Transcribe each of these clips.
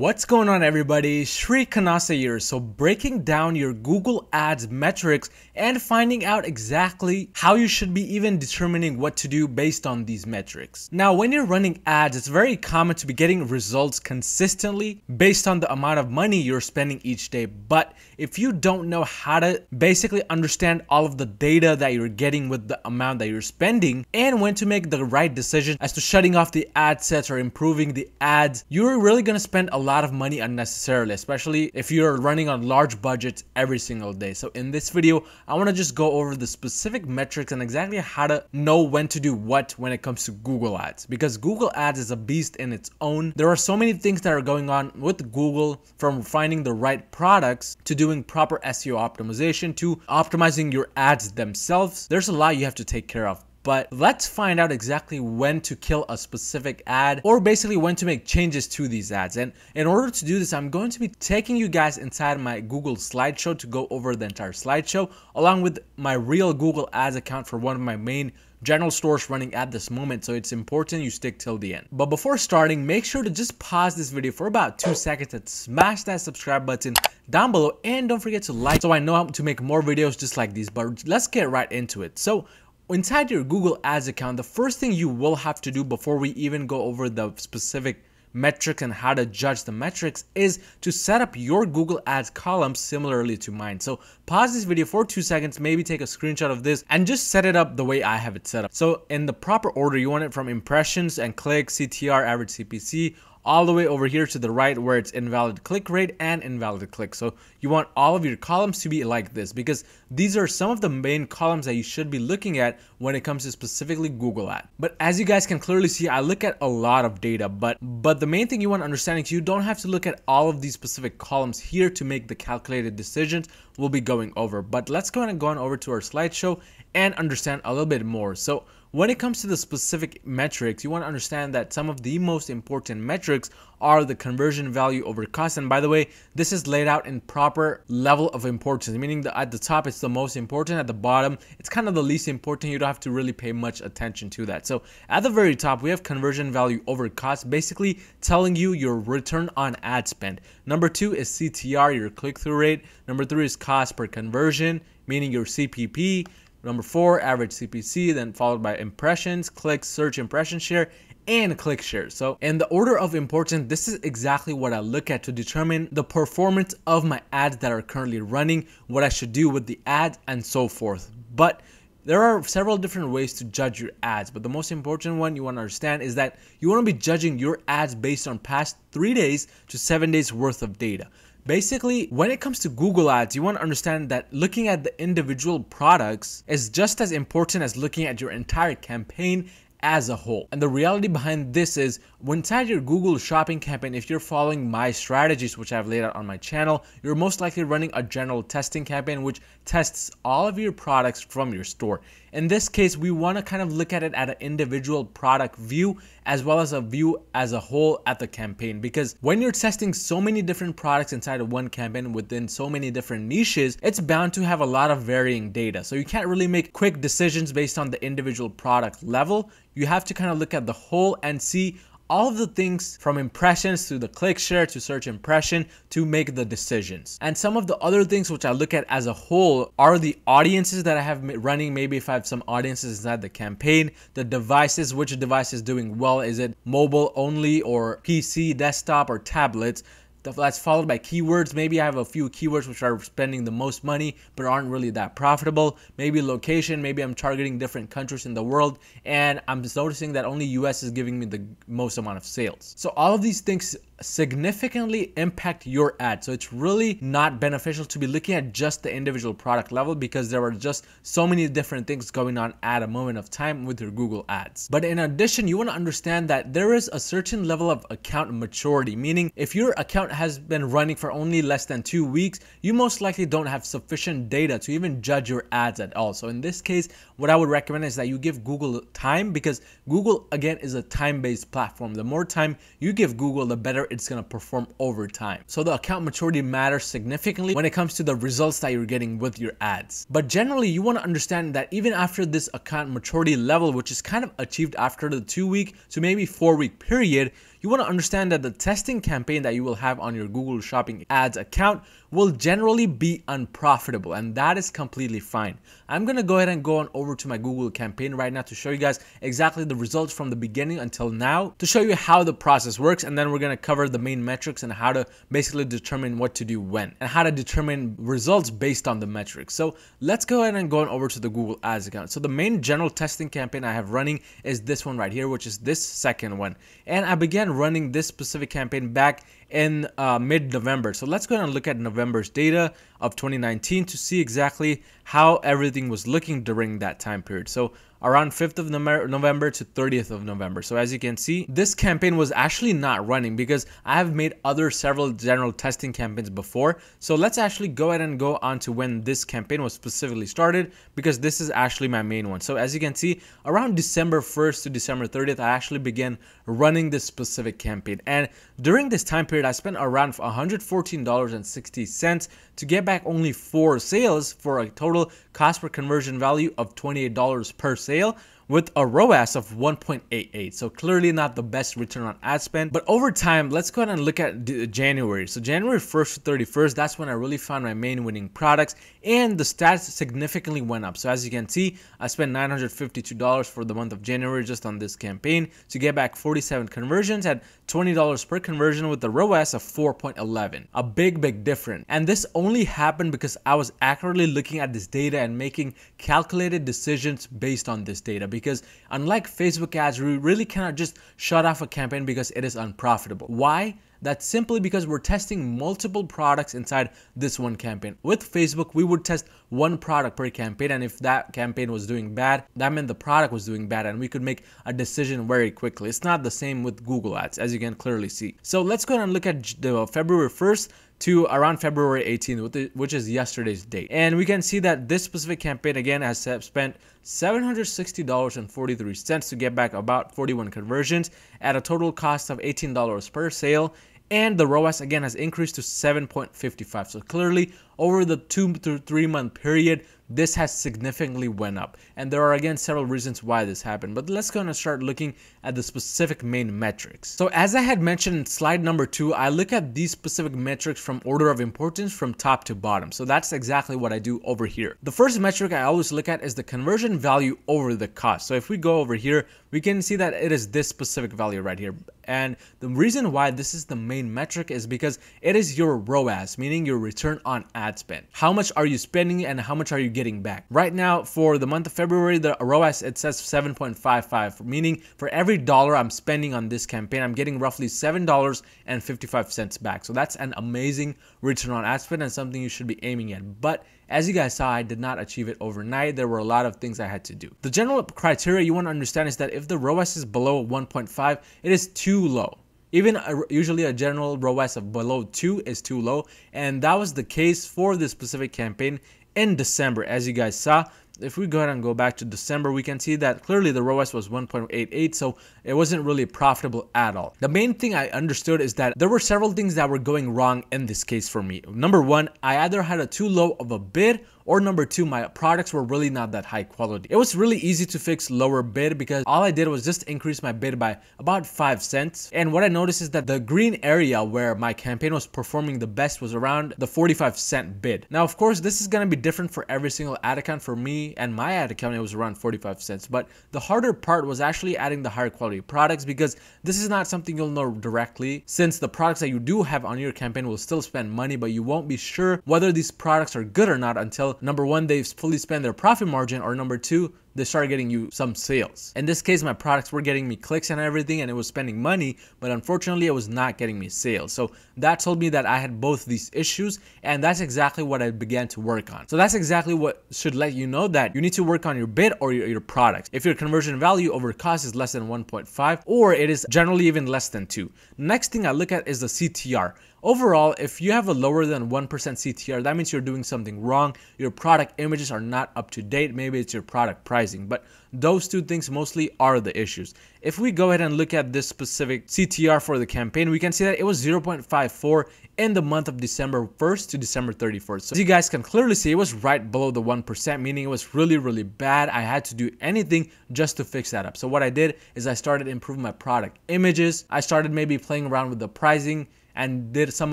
What's going on everybody? Shri Kanase here. So breaking down your Google Ads metrics and finding out exactly how you should be even determining what to do based on these metrics. Now when you're running ads, it's very common to be getting results consistently based on the amount of money you're spending each day. But if you don't know how to basically understand all of the data that you're getting with the amount that you're spending and when to make the right decision as to shutting off the ad sets or improving the ads, you're really going to spend a lot lot of money unnecessarily, especially if you're running on large budgets every single day. So in this video, I want to just go over the specific metrics and exactly how to know when to do what when it comes to Google Ads. Because Google Ads is a beast in its own. There are so many things that are going on with Google from finding the right products to doing proper SEO optimization to optimizing your ads themselves. There's a lot you have to take care of but let's find out exactly when to kill a specific ad or basically when to make changes to these ads. And in order to do this, I'm going to be taking you guys inside my Google slideshow to go over the entire slideshow along with my real Google Ads account for one of my main general stores running at this moment. So it's important you stick till the end. But before starting make sure to just pause this video for about two seconds and smash that subscribe button down below. And don't forget to like so i know how to make more videos just like these. But let's get right into it. So inside your Google Ads account, the first thing you will have to do before we even go over the specific metrics and how to judge the metrics is to set up your Google Ads column similarly to mine. So pause this video for two seconds, maybe take a screenshot of this and just set it up the way I have it set up. So in the proper order, you want it from impressions and clicks, CTR, average CPC, all the way over here to the right where it's invalid click rate and invalid click. So you want all of your columns to be like this because these are some of the main columns that you should be looking at when it comes to specifically Google Ad. But as you guys can clearly see, I look at a lot of data, but but the main thing you want to understand is you don't have to look at all of these specific columns here to make the calculated decisions we'll be going over. But let's go and go on over to our slideshow and understand a little bit more. So when it comes to the specific metrics, you want to understand that some of the most important metrics are the conversion value over cost. And by the way, this is laid out in proper level of importance, meaning that at the top it's the most important, at the bottom it's kind of the least important. You don't have to really pay much attention to that. So at the very top, we have conversion value over cost, basically telling you your return on ad spend. Number two is CTR, your click-through rate. Number three is cost per conversion, meaning your CPP. Number four, average CPC, then followed by impressions, clicks, search impression share, and click share. So in the order of importance, this is exactly what I look at to determine the performance of my ads that are currently running, what I should do with the ads and so forth. But there are several different ways to judge your ads, but the most important one you want to understand is that you want to be judging your ads based on past three days to seven days worth of data. Basically, when it comes to Google Ads, you want to understand that looking at the individual products is just as important as looking at your entire campaign as a whole. And the reality behind this is inside your Google shopping campaign, if you're following my strategies, which I've laid out on my channel, you're most likely running a general testing campaign, which tests all of your products from your store. In this case, we want to kind of look at it at an individual product view as well as a view as a whole at the campaign because when you're testing so many different products inside of one campaign within so many different niches, it's bound to have a lot of varying data. So you can't really make quick decisions based on the individual product level. You have to kind of look at the whole and see all of the things from impressions to the click share to search impression to make the decisions. And some of the other things which I look at as a whole are the audiences that I have running. Maybe if I have some audiences inside the campaign, the devices, which device is doing well. Is it mobile only or PC, desktop or tablets? That's followed by keywords. Maybe I have a few keywords which are spending the most money but aren't really that profitable. Maybe location, maybe I'm targeting different countries in the world and I'm just noticing that only US is giving me the most amount of sales. So all of these things significantly impact your ad. So it's really not beneficial to be looking at just the individual product level because there are just so many different things going on at a moment of time with your Google ads. But in addition, you want to understand that there is a certain level of account maturity, meaning if your account has been running for only less than two weeks, you most likely don't have sufficient data to even judge your ads at all. So in this case, what I would recommend is that you give Google time because Google again is a time-based platform. The more time you give Google, the better it's to perform over time. So the account maturity matters significantly when it comes to the results that you're getting with your ads. But generally, you want to understand that even after this account maturity level, which is kind of achieved after the two week to maybe four week period, you want to understand that the testing campaign that you will have on your Google Shopping Ads account will generally be unprofitable and that is completely fine. I'm going to go ahead and go on over to my Google campaign right now to show you guys exactly the results from the beginning until now to show you how the process works and then we're going to cover the main metrics and how to basically determine what to do when and how to determine results based on the metrics. So let's go ahead and go on over to the Google Ads account. So the main general testing campaign I have running is this one right here, which is this second one. And I began running this specific campaign back in uh, mid-November. So let's go ahead and look at November's data of 2019 to see exactly how everything was looking during that time period. So around 5th of November to 30th of November. So as you can see, this campaign was actually not running because I have made other several general testing campaigns before. So let's actually go ahead and go on to when this campaign was specifically started because this is actually my main one. So as you can see, around December 1st to December 30th, I actually began running this specific campaign. And during this time period, I spent around $114.60 to get back only four sales for a total cost per conversion value of $28 per sale with a ROAS of 1.88. So clearly not the best return on ad spend. But over time, let's go ahead and look at January. So January 1st to 31st, that's when I really found my main winning products and the stats significantly went up. So as you can see, I spent $952 for the month of January just on this campaign to get back 47 conversions at $20 per conversion with the ROAS of 4.11. A big, big difference. And this only happened because I was accurately looking at this data and making calculated decisions based on this data because unlike Facebook ads, we really cannot just shut off a campaign because it is unprofitable. Why? That's simply because we're testing multiple products inside this one campaign. With Facebook, we would test one product per campaign and if that campaign was doing bad, that meant the product was doing bad and we could make a decision very quickly. It's not the same with Google Ads as you can clearly see. So let's go ahead and look at the February 1st to around February 18th, which is yesterday's date. And we can see that this specific campaign again has spent $760.43 to get back about 41 conversions at a total cost of $18 per sale and the ROAS again has increased to 7.55. So clearly over the two to three month period, this has significantly went up. And there are again several reasons why this happened, but let's go and start looking at the specific main metrics. So as I had mentioned in slide number two, I look at these specific metrics from order of importance from top to bottom. So that's exactly what I do over here. The first metric I always look at is the conversion value over the cost. So if we go over here, we can see that it is this specific value right here. And the reason why this is the main metric is because it is your ROAS, meaning your return on ad spend. How much are you spending and how much are you getting back? Right now, for the month of February, the ROAS, it says 7.55, meaning for every dollar I'm spending on this campaign, I'm getting roughly $7.55 back. So that's an amazing return on ad spend and something you should be aiming at. But as you guys saw, I did not achieve it overnight. There were a lot of things I had to do. The general criteria you want to understand is that if the ROAS is below 1.5, it is too low. Even a, usually a general ROAS of below 2 is too low, and that was the case for this specific campaign in December. As you guys saw, if we go ahead and go back to December, we can see that clearly the ROAS was 1.88, so it wasn't really profitable at all. The main thing I understood is that there were several things that were going wrong in this case for me. Number one, I either had a too low of a bid or number two, my products were really not that high quality. It was really easy to fix lower bid because all I did was just increase my bid by about 5 cents. And what I noticed is that the green area where my campaign was performing the best was around the 45 cent bid. Now, of course, this is going to be different for every single ad account. For me and my ad account, it was around 45 cents. But the harder part was actually adding the higher quality products because this is not something you'll know directly. Since the products that you do have on your campaign will still spend money, but you won't be sure whether these products are good or not until number one, they've fully spent their profit margin, or number two, they start getting you some sales. In this case, my products were getting me clicks and everything, and it was spending money, but unfortunately, it was not getting me sales. So that told me that I had both these issues, and that's exactly what I began to work on. So that's exactly what should let you know that you need to work on your bid or your, your products. If your conversion value over cost is less than 1.5, or it is generally even less than 2. Next thing I look at is the CTR. Overall, if you have a lower than 1% CTR, that means you're doing something wrong. Your product images are not up to date. Maybe it's your product pricing, but those two things mostly are the issues. If we go ahead and look at this specific CTR for the campaign, we can see that it was 0.54 in the month of December 1st to December 31st. So as you guys can clearly see, it was right below the 1%, meaning it was really, really bad. I had to do anything just to fix that up. So what I did is I started improving my product images. I started maybe playing around with the pricing and did some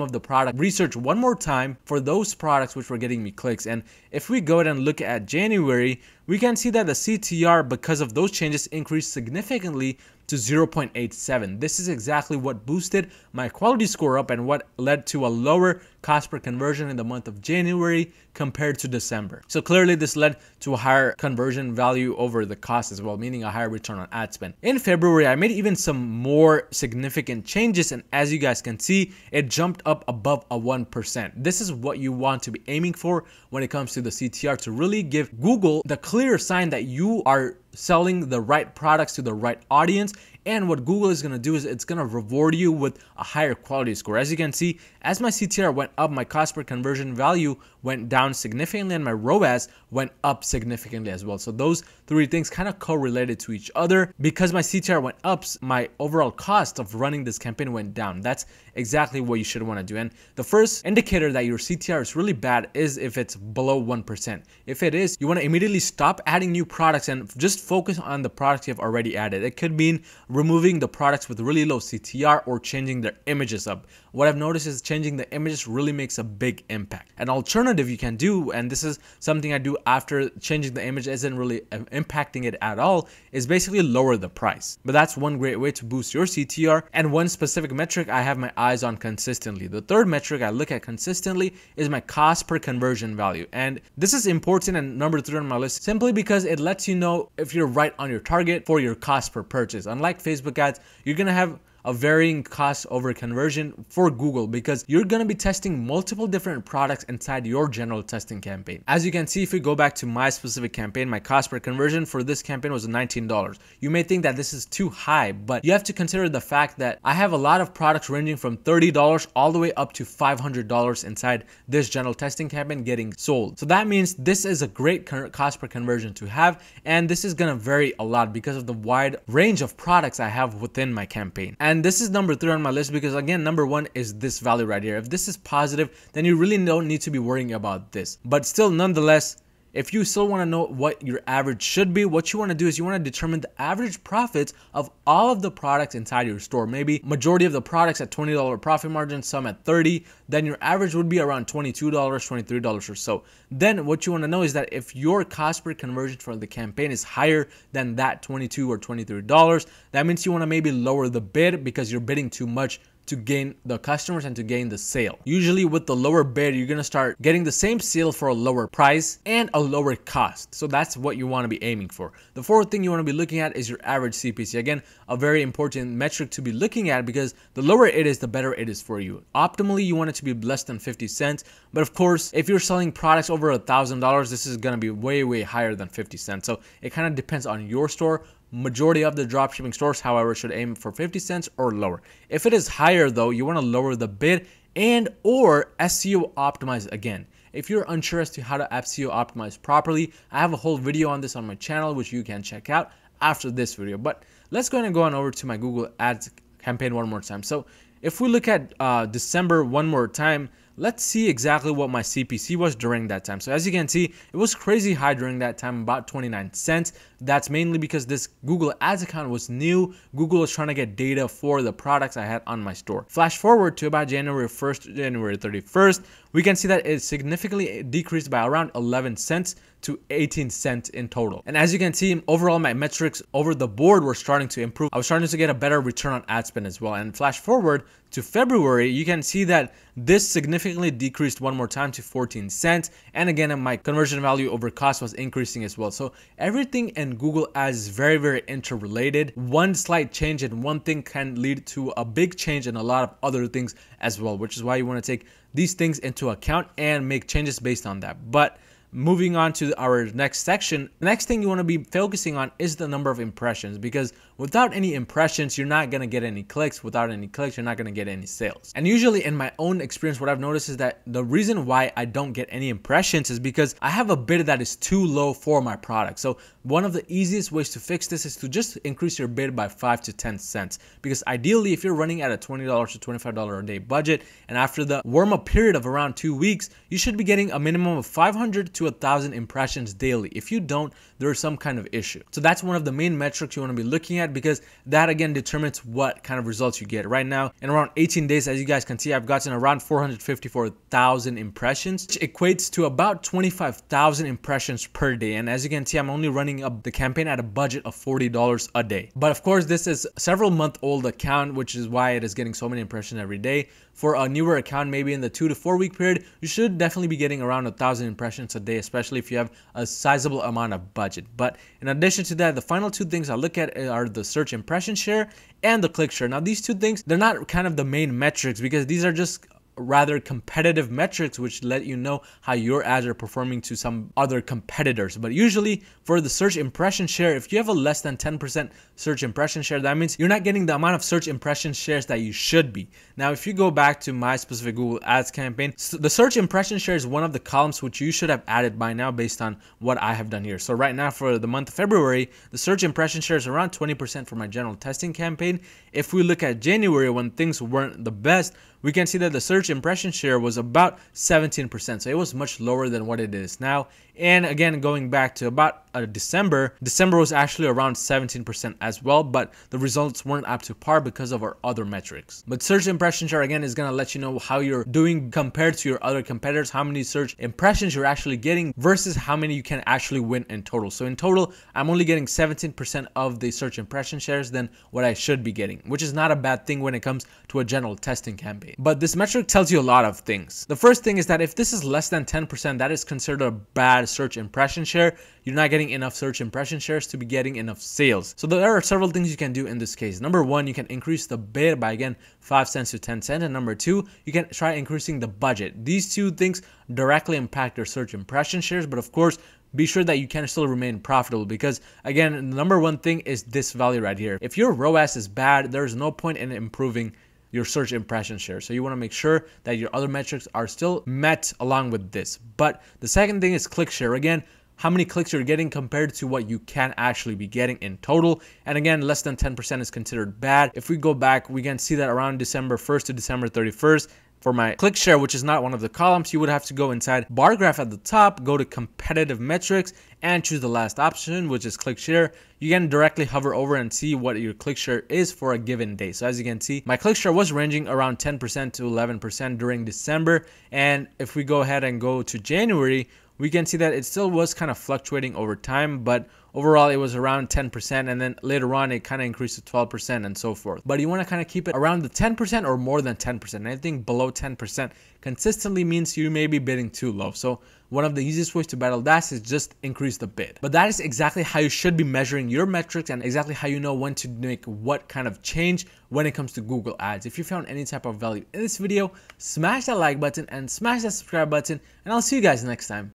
of the product research one more time for those products which were getting me clicks. And if we go ahead and look at January, we can see that the CTR because of those changes increased significantly to 0.87. This is exactly what boosted my quality score up and what led to a lower cost per conversion in the month of January compared to December. So clearly this led to a higher conversion value over the cost as well, meaning a higher return on ad spend. In February, I made even some more significant changes and as you guys can see, it jumped up above a 1%. This is what you want to be aiming for when it comes to the CTR to really give Google the clear sign that you are selling the right products to the right audience and what Google is going to do is it's going to reward you with a higher quality score. As you can see, as my CTR went up, my cost per conversion value went down significantly and my ROAS went up significantly as well. So those three things kind of correlated to each other. Because my CTR went up, my overall cost of running this campaign went down. That's exactly what you should want to do. And the first indicator that your CTR is really bad is if it's below 1%. If it is, you want to immediately stop adding new products and just focus on the products you've already added. It could mean removing the products with really low CTR or changing their images up. What I've noticed is changing the images really makes a big impact. An alternative you can do, and this is something I do after changing the image isn't really um, impacting it at all, is basically lower the price. But that's one great way to boost your CTR. And one specific metric I have my eyes on consistently. The third metric I look at consistently is my cost per conversion value. And this is important and number three on my list simply because it lets you know if you're right on your target for your cost per purchase. Unlike Facebook ads, you're gonna have a varying cost over conversion for Google because you're going to be testing multiple different products inside your general testing campaign. As you can see, if we go back to my specific campaign, my cost per conversion for this campaign was $19. You may think that this is too high, but you have to consider the fact that I have a lot of products ranging from $30 all the way up to $500 inside this general testing campaign getting sold. So that means this is a great cost per conversion to have, and this is going to vary a lot because of the wide range of products I have within my campaign. And and this is number three on my list because again, number one is this value right here. If this is positive, then you really don't need to be worrying about this. But still, nonetheless, if you still want to know what your average should be, what you want to do is you want to determine the average profits of all of the products inside your store. Maybe majority of the products at $20 profit margin, some at 30, then your average would be around $22, $23 or so. Then what you want to know is that if your cost per conversion for the campaign is higher than that 22 or $23, that means you want to maybe lower the bid because you're bidding too much to gain the customers and to gain the sale. Usually with the lower bid, you're gonna start getting the same sale for a lower price and a lower cost. So that's what you wanna be aiming for. The fourth thing you wanna be looking at is your average CPC. Again, a very important metric to be looking at because the lower it is, the better it is for you. Optimally, you want it to be less than 50 cents. But of course, if you're selling products over a thousand dollars, this is gonna be way, way higher than 50 cents. So it kind of depends on your store Majority of the dropshipping stores, however, should aim for 50 cents or lower. If it is higher though, you want to lower the bid and or SEO optimize again. If you're unsure as to how to SEO optimize properly, I have a whole video on this on my channel which you can check out after this video. But let's go and go on over to my Google Ads campaign one more time. So if we look at uh, December one more time, let's see exactly what my CPC was during that time. So as you can see, it was crazy high during that time, about 29 cents. That's mainly because this Google Ads account was new. Google was trying to get data for the products I had on my store. Flash forward to about January 1st, January 31st, we can see that it significantly decreased by around 11 cents to 18 cents in total. And as you can see, overall my metrics over the board were starting to improve. I was starting to get a better return on ad spend as well. And flash forward to February, you can see that this significantly decreased one more time to 14 cents. And again, my conversion value over cost was increasing as well. So everything in Google Ads is very, very interrelated. One slight change in one thing can lead to a big change in a lot of other things as well, which is why you want to take these things into account and make changes based on that. But moving on to our next section, the next thing you want to be focusing on is the number of impressions because without any impressions, you're not going to get any clicks. Without any clicks, you're not going to get any sales. And usually in my own experience, what I've noticed is that the reason why I don't get any impressions is because I have a bid that is too low for my product. So one of the easiest ways to fix this is to just increase your bid by 5 to 10 cents because ideally if you're running at a $20 to $25 a day budget and after the warm up period of around 2 weeks, you should be getting a minimum of 500 to a 1000 impressions daily. If you don't, there's some kind of issue. So that's one of the main metrics you want to be looking at because that again determines what kind of results you get. Right now, in around 18 days, as you guys can see, I've gotten around 454,000 impressions, which equates to about 25,000 impressions per day. And as you can see, I'm only running up the campaign at a budget of $40 a day. But of course, this is a several month old account, which is why it is getting so many impressions every day. For a newer account, maybe in the two to four week period, you should definitely be getting around a thousand impressions a day, especially if you have a sizable amount of budget. But in addition to that, the final two things I look at eh, are the search impression share and the click share. Now, these two things, they're not kind of the main metrics because these are just rather competitive metrics which let you know how your ads are performing to some other competitors. But usually for the search impression share, if you have a less than 10% search impression share, that means you're not getting the amount of search impression shares that you should be. Now, if you go back to my specific Google Ads campaign, the search impression share is one of the columns which you should have added by now based on what I have done here. So right now for the month of February, the search impression share is around 20% for my general testing campaign. If we look at January when things weren't the best, we can see that the search impression share was about 17%. So it was much lower than what it is now. And again, going back to about uh, December, December was actually around 17% as well, but the results weren't up to par because of our other metrics. But search impression share again is gonna let you know how you're doing compared to your other competitors, how many search impressions you're actually getting versus how many you can actually win in total. So in total, I'm only getting 17% of the search impression shares than what I should be getting, which is not a bad thing when it comes to a general testing campaign. But this metric tells you a lot of things. The first thing is that if this is less than 10%, that is considered a bad search impression share, you're not getting enough search impression shares to be getting enough sales. So there are several things you can do in this case. Number one, you can increase the bid by again 5 cents to 10 cents. And number two, you can try increasing the budget. These two things directly impact your search impression shares, but of course, be sure that you can still remain profitable because again, the number one thing is this value right here. If your ROAS is bad, there's no point in improving your search impression share. So you want to make sure that your other metrics are still met along with this. But the second thing is click share. Again, how many clicks you're getting compared to what you can actually be getting in total. And again, less than 10% is considered bad. If we go back, we can see that around December 1st to December 31st, for my click share, which is not one of the columns, you would have to go inside bar graph at the top, go to competitive metrics, and choose the last option, which is click share. You can directly hover over and see what your click share is for a given day. So as you can see, my click share was ranging around 10% to 11% during December. And if we go ahead and go to January, we can see that it still was kind of fluctuating over time, but overall it was around 10% and then later on it kind of increased to 12% and so forth. But you want to kind of keep it around the 10% or more than 10%. Anything below 10% consistently means you may be bidding too low. So one of the easiest ways to battle that is just increase the bid. But that is exactly how you should be measuring your metrics and exactly how you know when to make what kind of change when it comes to Google Ads. If you found any type of value in this video, smash that like button and smash that subscribe button and I'll see you guys next time.